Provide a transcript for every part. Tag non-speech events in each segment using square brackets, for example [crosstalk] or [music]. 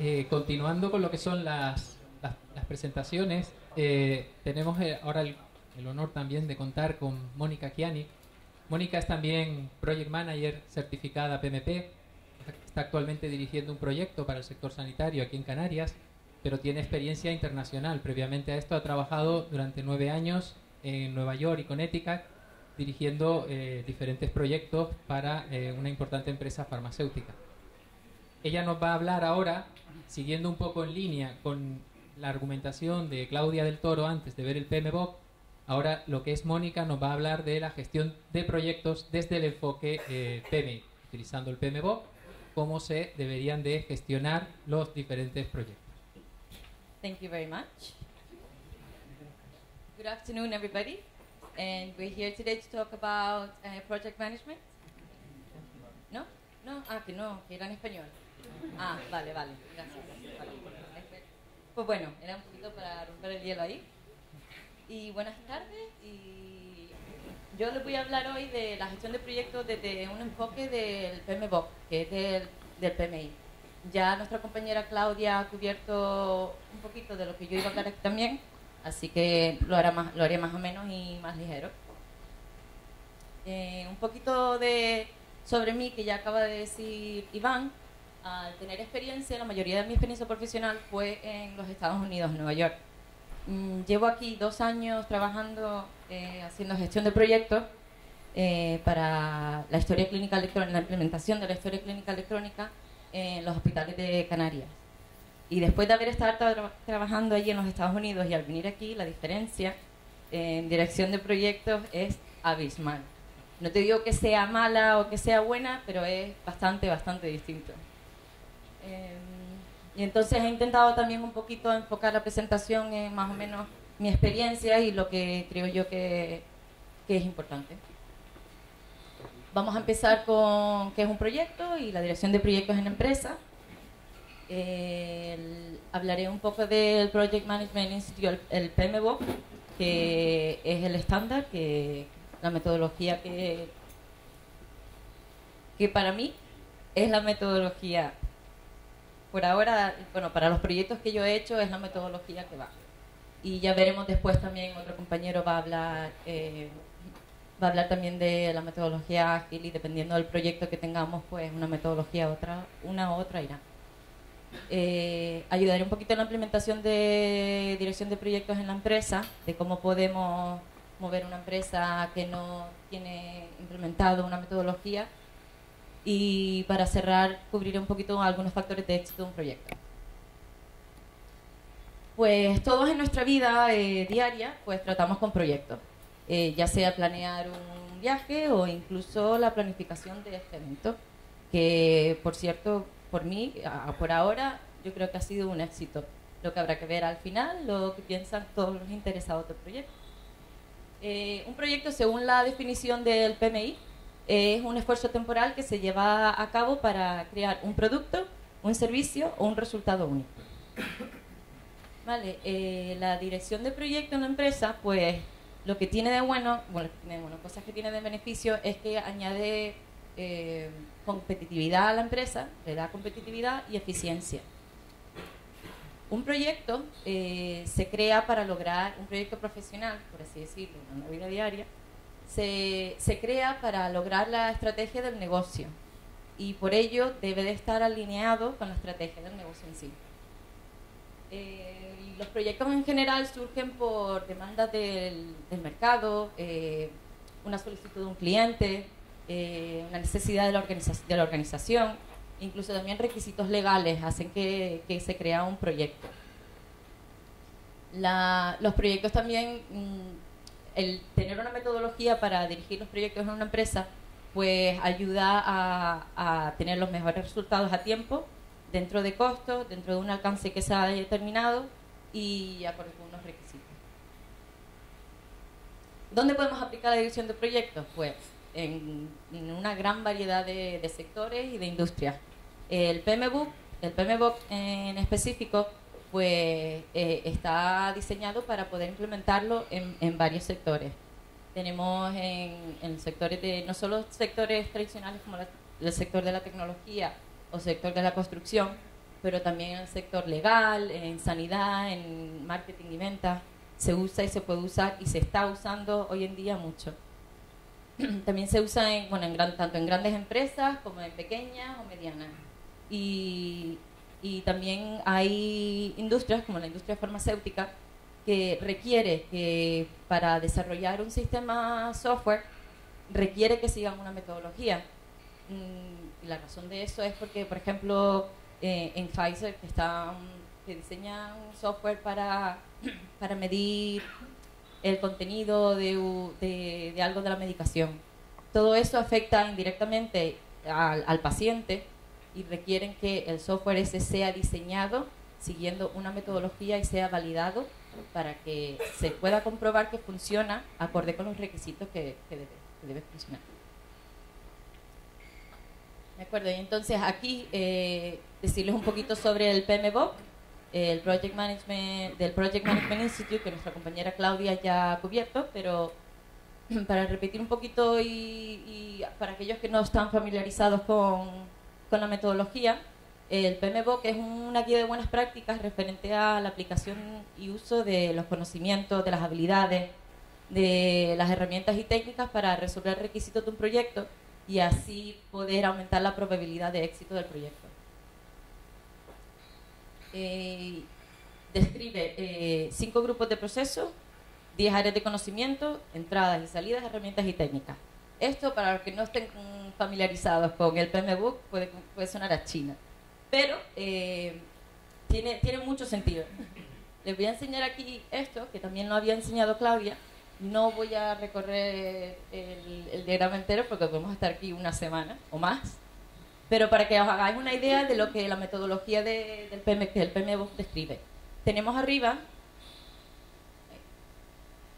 Eh, continuando con lo que son las, presentaciones, eh, tenemos eh, ahora el, el, honor también de contar con Mónica Chiani. Mónica es también Project Manager certificada PMP, está actualmente dirigiendo un proyecto para el sector sanitario aquí en Canarias, pero tiene experiencia internacional. Previamente a esto ha trabajado durante nueve años en Nueva York y Connecticut dirigiendo eh, diferentes proyectos para eh, una importante empresa farmacéutica. Ella nos va a hablar ahora, siguiendo un poco en línea con la argumentación de Claudia del Toro antes de ver el PMBOK, ahora lo que es Mónica nos va a hablar de la gestión de proyectos desde el enfoque eh, utilizando el PMBOK, cómo se deberían de gestionar los diferentes proyectos. Thank. Good afternoon, everybody. And we're here today to talk about uh, project management. ¿No? No, ah, que no, que era en español. Ah, vale, vale, gracias. Pues bueno, era un poquito para romper el hielo ahí. Y buenas tardes. Y yo les voy a hablar hoy de la gestión de proyectos desde un enfoque del PMBOK, que es del, del PMI. Ya nuestra compañera Claudia ha cubierto un poquito de lo que yo iba a hablar aquí también, así que lo, hará más, lo haré más o menos y más ligero. Eh, un poquito de sobre mí, que ya acaba de decir Iván, al tener experiencia, la mayoría de mi experiencia profesional fue en los Estados Unidos, Nueva York. Mm, llevo aquí dos años trabajando, eh, haciendo gestión de proyectos eh, para la historia clínica electrónica, la implementación de la historia clínica electrónica en los hospitales de Canarias. Y después de haber estado tra trabajando allí en los Estados Unidos y al venir aquí, la diferencia en dirección de proyectos es abismal. No te digo que sea mala o que sea buena, pero es bastante, bastante distinto. Eh, y entonces he intentado también un poquito enfocar la presentación en más o menos mi experiencia y lo que creo yo que, que es importante. Vamos a empezar con qué es un proyecto y la dirección de proyectos en la empresa. Hablaré un poco del Project Management Institute, el, el PMBOK, que es el estándar, que la metodología que, que para mí es la metodología, por ahora, bueno, para los proyectos que yo he hecho es la metodología que va. Y ya veremos después también, otro compañero va a hablar, eh, va a hablar también de la metodología ágil y dependiendo del proyecto que tengamos, pues una metodología otra, una u otra irá. Eh, ayudaré un poquito en la implementación de dirección de proyectos en la empresa, de cómo podemos mover una empresa que no tiene implementado una metodología y para cerrar cubriré un poquito algunos factores de éxito de un proyecto. Pues todos en nuestra vida eh, diaria pues tratamos con proyectos, eh, ya sea planear un viaje o incluso la planificación de este evento, que por cierto, por mí, a, por ahora, yo creo que ha sido un éxito. Lo que habrá que ver al final, lo que piensan todos los interesados del proyecto. Eh, un proyecto, según la definición del PMI, es un esfuerzo temporal que se lleva a cabo para crear un producto, un servicio o un resultado único. Vale, eh, la dirección de proyecto en la empresa, pues lo que tiene de bueno, bueno, tiene, bueno cosas que tiene de beneficio es que añade eh, competitividad a la empresa, le da competitividad y eficiencia. Un proyecto eh, se crea para lograr, un proyecto profesional, por así decirlo, una vida diaria, se, se, crea para lograr la estrategia del negocio y por ello debe de estar alineado con la estrategia del negocio en sí. Eh, los proyectos en general surgen por demandas del, del mercado, eh, una solicitud de un cliente, eh, una necesidad de la, de la organización, incluso también requisitos legales hacen que, que se crea un proyecto. La, los proyectos también, mmm, el tener una metodología para dirigir los proyectos en una empresa, pues ayuda a, a tener los mejores resultados a tiempo, dentro de costos, dentro de un alcance que se ha determinado y acorde con unos requisitos. ¿Dónde podemos aplicar la dirección de proyectos? Pues en, una gran variedad de, de, sectores y de industrias. El PMBOK, el PMBOK en específico, pues eh, está diseñado para poder implementarlo en, varios sectores. tenemos en, sectores de, no solo sectores tradicionales como el sector de la tecnología o sector de la construcción, pero también en el sector legal, en sanidad, en marketing y venta, se usa y se puede usar y se está usando hoy en día mucho. [clears throat] también se usa en, bueno, en tanto en grandes empresas como en pequeñas o medianas. Y, y también hay industrias como la industria farmacéutica que requiere que para desarrollar un sistema software requiere que sigan una metodología. Mm, y la razón de eso es porque, por ejemplo, eh, en Pfizer que, está, un software para, [clears throat] para medir el contenido de, de, de, algo de la medicación. Todo eso afecta indirectamente al, al paciente y requieren que el software ese sea diseñado siguiendo una metodología y sea validado para que se pueda comprobar que funciona acorde con los requisitos que, debe, funcionar. De acuerdo, y entonces aquí eh, decirles un poquito sobre el PMBOK, el Project Management, del Project Management Institute, que nuestra compañera Claudia ya ha cubierto, pero [clears throat] para repetir un poquito y, y para aquellos que no están familiarizados con, con la metodología, el PMBOK es una guía de buenas prácticas referente a la aplicación y uso de los conocimientos, de las habilidades, de las herramientas y técnicas para resolver requisitos de un proyecto y así poder aumentar la probabilidad de éxito del proyecto. Eh, describe eh, cinco grupos de procesos, diez áreas de conocimiento, entradas y salidas, herramientas y técnicas. Esto, para los que no estén familiarizados con el PMBOK, puede, puede sonar a China pero eh, tiene, tiene mucho sentido. Les voy a enseñar aquí esto, que también lo había enseñado Claudia. No voy a recorrer el, diagrama entero porque podemos estar aquí una semana o más. Pero para que os hagáis una idea de lo que la metodología del PM, que el PMBOK describe. Tenemos arriba,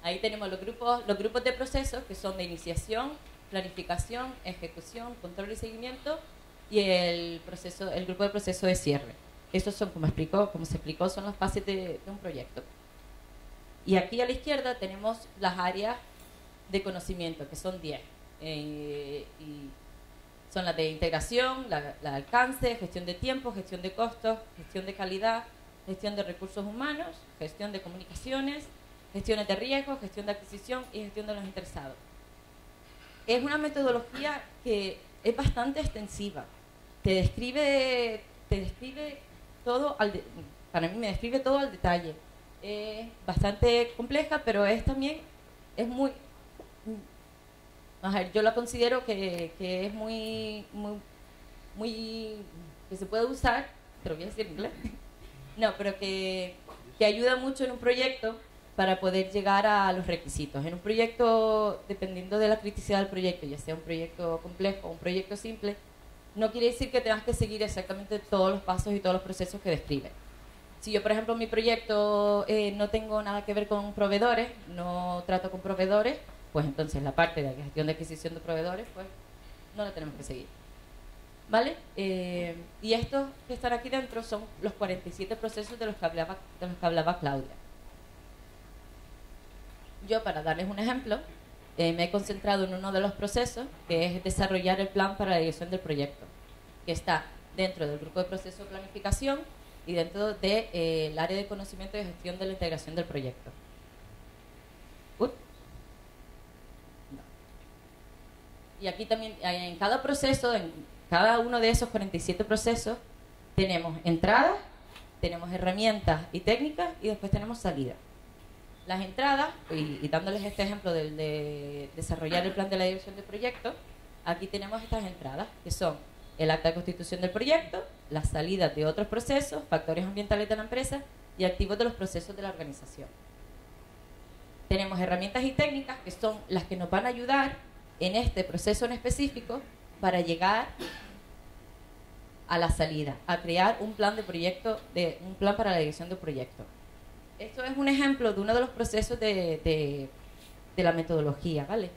ahí tenemos los grupos, los grupos de procesos que son de iniciación, planificación, ejecución, control y seguimiento y el, proceso, el grupo de proceso de cierre. Estos son, como, explicó, como se explicó, son las fases de, un proyecto. Y aquí a la izquierda tenemos las áreas de conocimiento, que son 10. Eh, y son las de integración, la, la, alcance, gestión de tiempo, gestión de costos, gestión de calidad, gestión de recursos humanos, gestión de comunicaciones, gestiones de riesgo, gestión de adquisición y gestión de los interesados. Es una metodología que es bastante extensiva te describe, te describe todo, al para mí me describe todo al detalle. Es bastante compleja, pero es también, es muy, yo la considero que, que es muy, muy, muy, que se puede usar, te lo voy a decir en inglés, [laughs] no, pero que, que ayuda mucho en un proyecto para poder llegar a los requisitos. En un proyecto, dependiendo de la criticidad del proyecto, ya sea un proyecto complejo o un proyecto simple, no quiere decir que tengas que seguir exactamente todos los pasos y todos los procesos que describe. Si yo, por ejemplo, mi proyecto eh, no tengo nada que ver con proveedores, no trato con proveedores, pues entonces la parte de la gestión de adquisición de proveedores, pues no la tenemos que seguir. ¿Vale? Eh, y estos que están aquí dentro son los 47 procesos de los que hablaba, de los que hablaba Claudia. Yo, para darles un ejemplo, eh, me he concentrado en uno de los procesos, que es desarrollar el plan para la dirección del proyecto, que está dentro del grupo de proceso de planificación y dentro del de, eh, área de conocimiento y gestión de la integración del proyecto. Y aquí también, eh, en cada proceso, en cada uno de esos 47 procesos, tenemos entradas, tenemos herramientas y técnicas y después tenemos salida las entradas, y, dándoles este ejemplo de, desarrollar el plan de la dirección del proyecto, aquí tenemos estas entradas, que son el acta de constitución del proyecto, las salidas de otros procesos, factores ambientales de la empresa y activos de los procesos de la organización. Tenemos herramientas y técnicas que son las que nos van a ayudar en este proceso en específico para llegar a la salida, a crear un plan de proyecto, de, un plan para la dirección del proyecto. Esto es un ejemplo de uno de los procesos de, la metodología, ¿vale?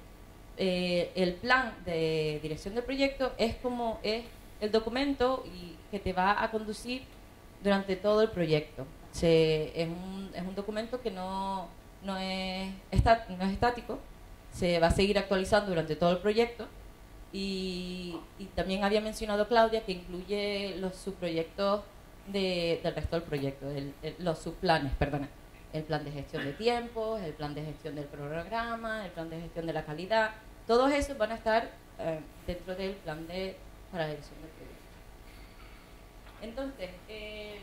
Eh, el plan de dirección del proyecto es como es el documento y que te va a conducir durante todo el proyecto. es, un, documento que no, no, es, no es estático, se va a seguir actualizando durante todo el proyecto y, también había mencionado Claudia que incluye los subproyectos del resto del proyecto, los subplanes, perdona. El plan de gestión de tiempos, el plan de gestión del programa, el plan de gestión de la calidad, todos esos van a estar eh, dentro del plan de, para la dirección del proyecto. Entonces, eh,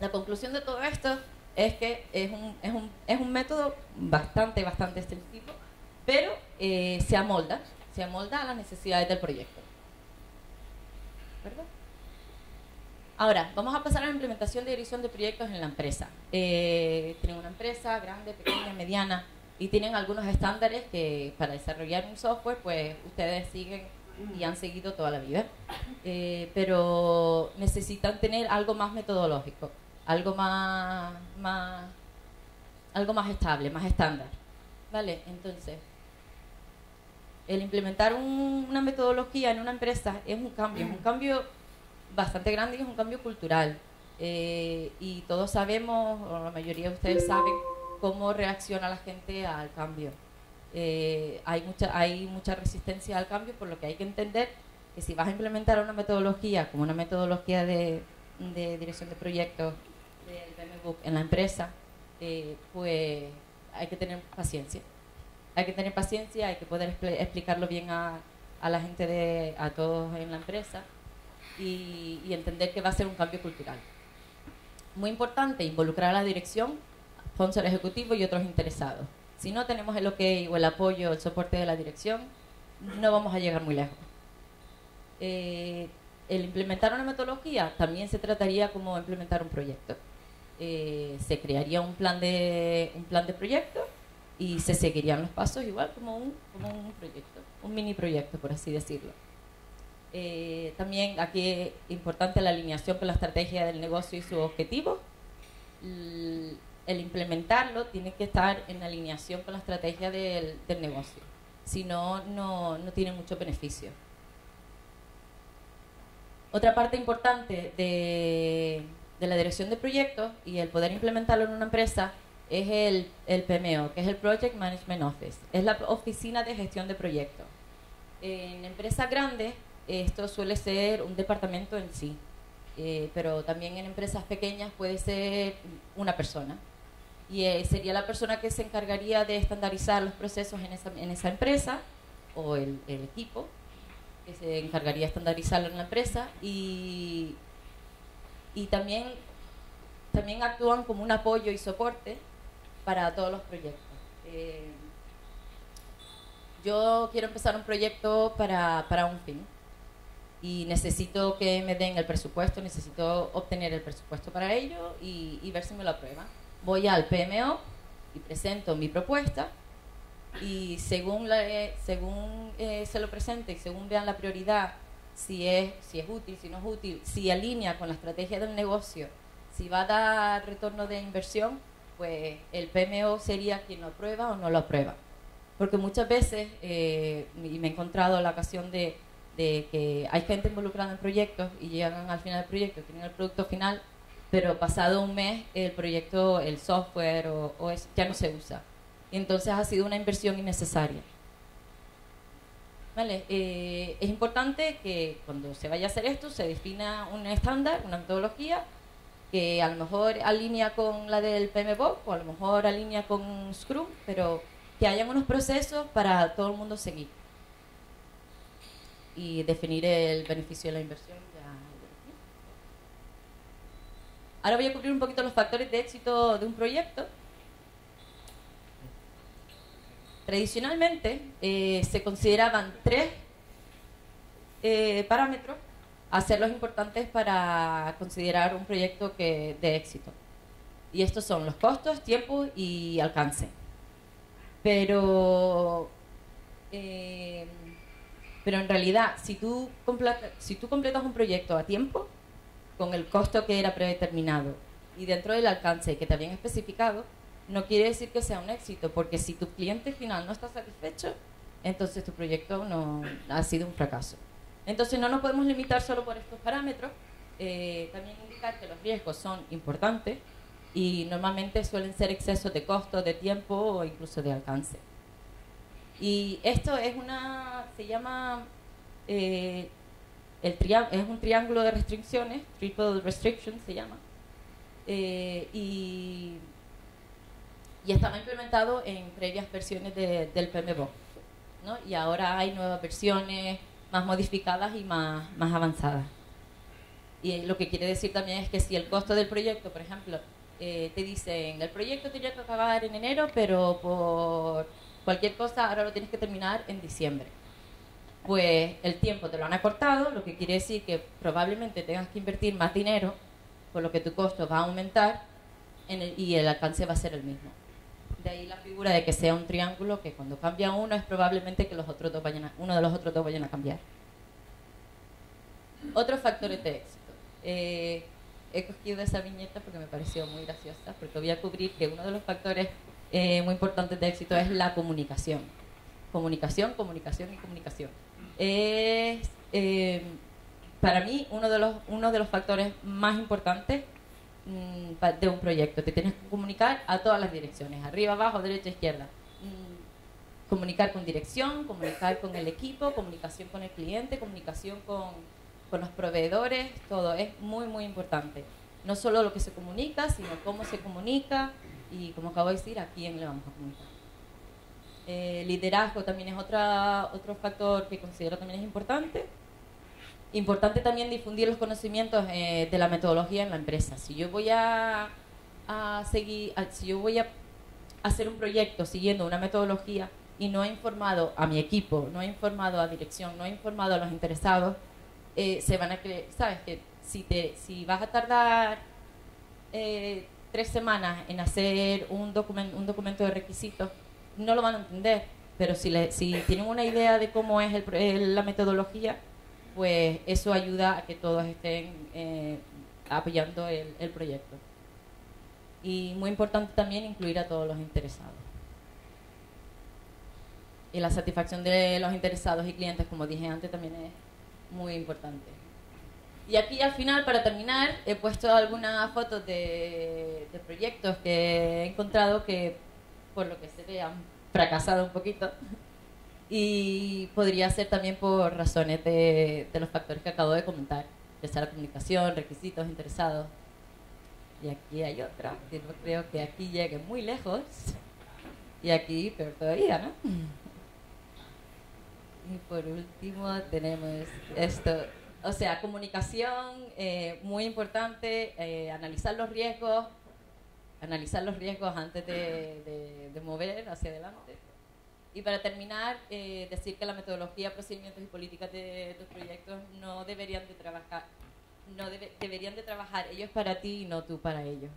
la conclusión de todo esto es que es un, es un, es un método bastante, bastante extensivo, pero eh, se amolda se amolda a las necesidades del proyecto. ¿Verdad? Ahora, vamos a pasar a la implementación de dirección de proyectos en la empresa. Eh, tienen una empresa grande, pequeña, mediana y tienen algunos estándares que para desarrollar un software, pues ustedes siguen y han seguido toda la vida. Eh, pero necesitan tener algo más metodológico, algo más, más, algo más estable, más estándar. ¿Vale? Entonces, el implementar una metodología en una empresa es un cambio, es un cambio bastante grande y es un cambio cultural. Eh, y todos sabemos, o la mayoría de ustedes saben, cómo reacciona la gente al cambio. Eh, hay, mucha, hay mucha resistencia al cambio, por lo que hay que entender que si vas a implementar una metodología como una metodología de, dirección de proyectos en la empresa, eh, pues hay que tener paciencia hay que tener paciencia, hay que poder explicarlo bien a, la gente, de, a todos en la empresa y, entender que va a ser un cambio cultural. Muy importante, involucrar a la dirección, sponsor ejecutivo y otros interesados. Si no tenemos el ok o el apoyo, el soporte de la dirección, no vamos a llegar muy lejos. Eh, el implementar una metodología también se trataría como implementar un proyecto. Eh, se crearía un plan de un plan de proyecto y se seguirían los pasos igual como un, como un proyecto, un mini proyecto, por así decirlo. Eh, también aquí es importante la alineación con la estrategia del negocio y su objetivo. El, implementarlo tiene que estar en alineación con la estrategia del, del negocio. Si no, no, no tiene mucho beneficio. Otra parte importante de, de la dirección de proyectos y el poder implementarlo en una empresa es el, el PMO, que es el Project Management Office. Es la oficina de gestión de proyectos. En empresas grandes esto suele ser un departamento en sí, eh, pero también en empresas pequeñas puede ser una persona. Y eh, sería la persona que se encargaría de estandarizar los procesos en esa, en esa empresa o el, el, equipo que se encargaría de estandarizarlo en la empresa y, y también, también actúan como un apoyo y soporte para todos los proyectos. Eh, yo quiero empezar un proyecto para, para, un fin y necesito que me den el presupuesto, necesito obtener el presupuesto para ello y, y ver si me lo aprueban. Voy al PMO y presento mi propuesta y según, la, según eh, se lo presente y según vean la prioridad, si es, si es útil, si no es útil, si alinea con la estrategia del negocio, si va a dar retorno de inversión, pues el PMO sería quien lo aprueba o no lo aprueba. Porque muchas veces, eh, y me he encontrado la ocasión de, que hay gente involucrada en proyectos y llegan al final del proyecto, tienen el producto final, pero pasado un mes el proyecto, el software o, ya no se usa. Y entonces ha sido una inversión innecesaria. Vale, eh, es importante que cuando se vaya a hacer esto se defina un estándar, una metodología que a lo mejor alinea con la del PMBOK o a lo mejor alinea con Scrum, pero que hayan unos procesos para todo el mundo seguir y definir el beneficio de la inversión. Ahora voy a cubrir un poquito los factores de éxito de un proyecto. Tradicionalmente eh, se consideraban tres eh, parámetros hacerlos importantes para considerar un proyecto que, de éxito. Y estos son los costos, tiempo y alcance. Pero, eh, pero en realidad, si tú, si tú completas un proyecto a tiempo, con el costo que era predeterminado y dentro del alcance que te habían especificado, no quiere decir que sea un éxito, porque si tu cliente final no está satisfecho, entonces tu proyecto no ha sido un fracaso. Entonces no nos podemos limitar solo por estos parámetros, eh, también indicar que los riesgos son importantes y normalmente suelen ser excesos de costo, de tiempo o incluso de alcance. Y esto es una, se llama, eh, el es un triángulo de restricciones, triple restriction se llama, eh, y, y, estaba implementado en previas versiones del PMBOK, ¿no? Y ahora hay nuevas versiones más modificadas y más, más avanzadas. Y lo que quiere decir también es que si el costo del proyecto, por ejemplo, eh, te dicen, el proyecto tiene que acabar en enero, pero por cualquier cosa ahora lo tienes que terminar en diciembre. Pues el tiempo te lo han acortado, lo que quiere decir que probablemente tengas que invertir más dinero, por lo que tu costo va a aumentar y el alcance va a ser el mismo. De ahí la figura de que sea un triángulo que cuando cambia uno es probablemente que los otros dos vayan uno de los otros dos vayan a cambiar. Otros factores de éxito. Eh, he cogido esa viñeta porque me pareció muy graciosa, porque voy a cubrir que uno de los factores eh, muy importantes de éxito es la comunicación. Comunicación, comunicación y comunicación. Es, eh, para mí, uno de, los, uno de los factores más importantes de un proyecto. Te tienes que comunicar a todas las direcciones, arriba, abajo, derecha, izquierda. Mm, comunicar con dirección, comunicar con el equipo, comunicación con el cliente, comunicación con con los proveedores, todo es muy, muy importante. No solo lo que se comunica, sino cómo se comunica y, como acabo de decir, a quién le vamos a comunicar. Eh, liderazgo también es otra, otro factor que considero también es importante. Importante también difundir los conocimientos eh, de la metodología en la empresa. Si yo voy a, a seguir, si yo voy a hacer un proyecto siguiendo una metodología y no he informado a mi equipo, no he informado a dirección, no he informado a los interesados, eh, se van a creer, sabes que si, te, si vas a tardar eh, tres semanas en hacer un, documento un documento de requisitos, no lo van a entender, pero si, le, si tienen una idea de cómo es el, la metodología, pues eso ayuda a que todos estén eh, apoyando el, proyecto. Y muy importante también incluir a todos los interesados. Y la satisfacción de los interesados y clientes, como dije antes, también es muy importante. Y aquí al final, para terminar, he puesto algunas fotos de, proyectos que he encontrado que, por lo que se ve, han fracasado un poquito. [laughs] Y podría ser también por razones de, los factores que acabo de comentar, ya sea la comunicación, requisitos, interesados. Y aquí hay otra, que no creo que aquí llegue muy lejos. Y aquí, pero todavía, ¿no? Y por último tenemos esto, o sea, comunicación, eh, muy importante, eh, analizar los riesgos, analizar los riesgos antes de, de, mover hacia adelante. Y para terminar, eh, decir que la metodología, procedimientos y políticas de tus proyectos no deberían de trabajar, no deberían de trabajar ellos para ti y no tú para ellos.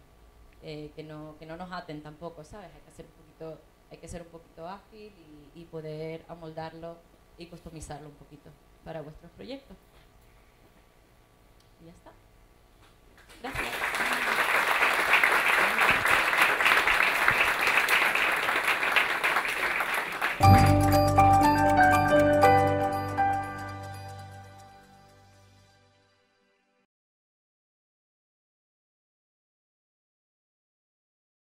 que, no, que no nos aten tampoco, ¿sabes? Hay que ser un poquito, hay que ser un poquito ágil y poder amoldarlo y customizarlo un poquito para vuestros proyectos. Y ya está. Gracias.